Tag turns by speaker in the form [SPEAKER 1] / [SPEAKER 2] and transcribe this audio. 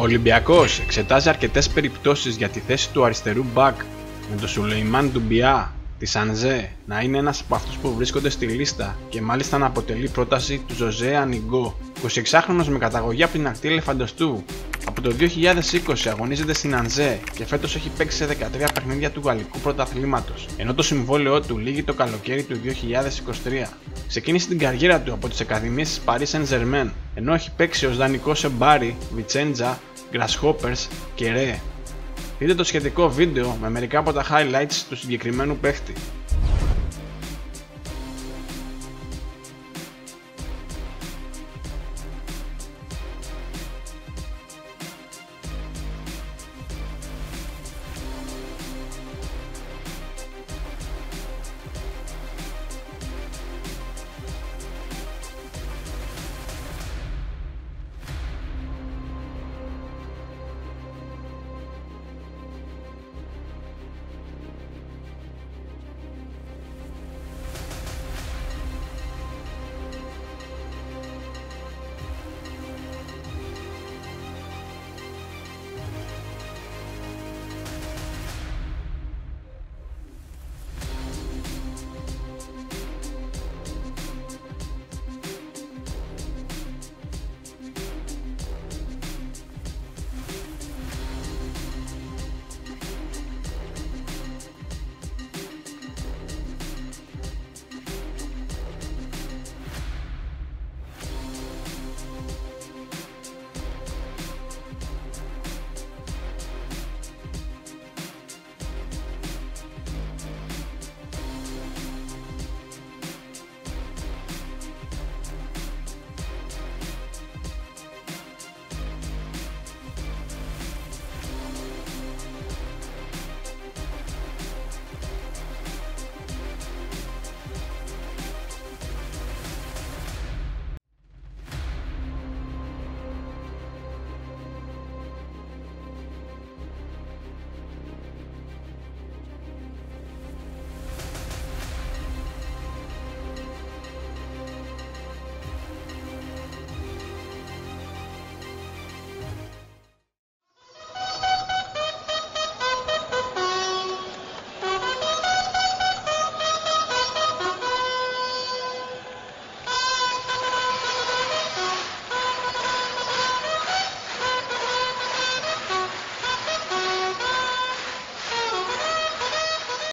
[SPEAKER 1] Ο Ολυμπιακός εξετάζει αρκετές περιπτώσεις για τη θέση του αριστερού μπακ με τον Σουλεϊμάν Ντουμπιά τη Ανζέ να είναι ένας από αυτούς που βρίσκονται στη λίστα και μάλιστα να αποτελεί πρόταση του Ζωζέ Ανιγκό, 26χρονος με καταγωγή από την ακτή Ελεφαντοστού. Από το 2020 αγωνίζεται στην Ανζέ και φέτος έχει παίξει σε 13 παιχνίδια του γαλλικού πρωταθλήματος, ενώ το συμβόλαιό του λύγει το καλοκαίρι του 2023. Ξεκίνησε την καριέρα του από τις ακαδημίες της Paris Saint Germain, ενώ έχει παίξει ως δανεικό σε Μπάρι, Βιτσέντζα, Grasshoppers και Ρε. Δείτε το σχετικό βίντεο με μερικά από τα highlights του συγκεκριμένου παίχτη.